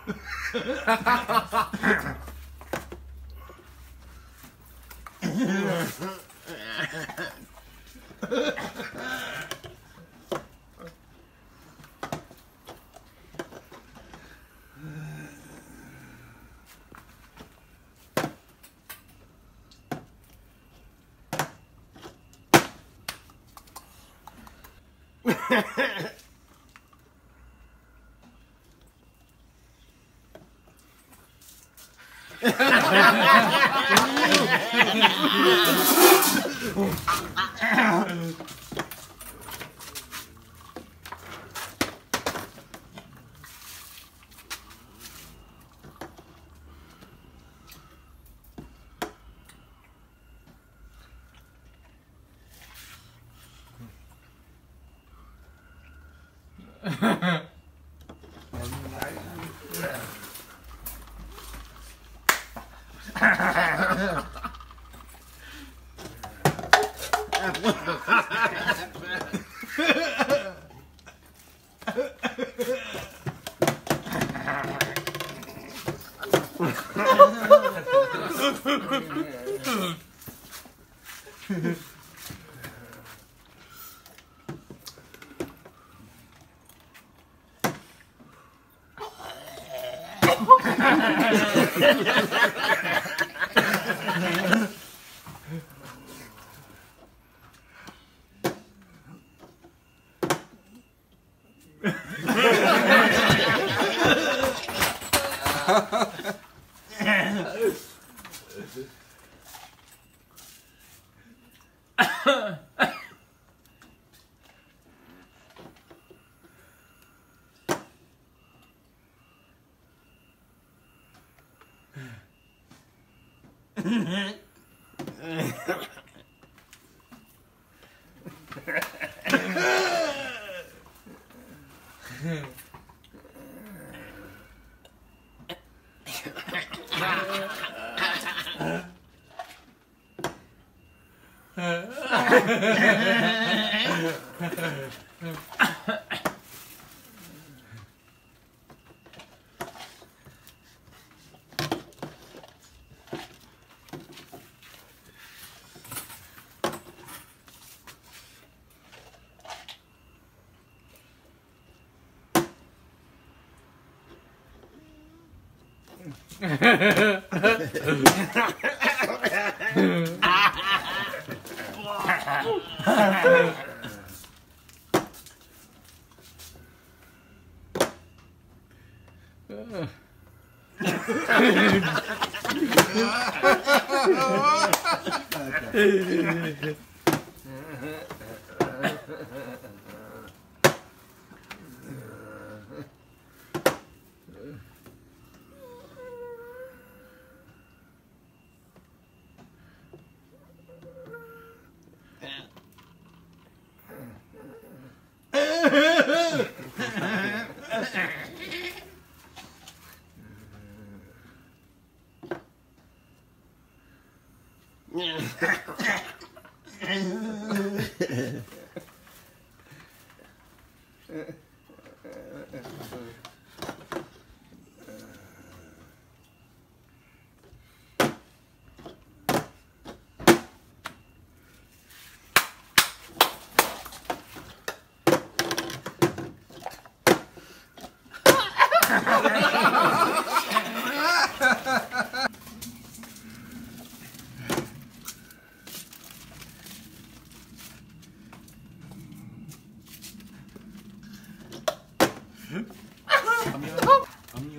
アミお Ha ha ha. Yeah, 上 Ha ha ha ha! あ Yeah.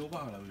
れあれ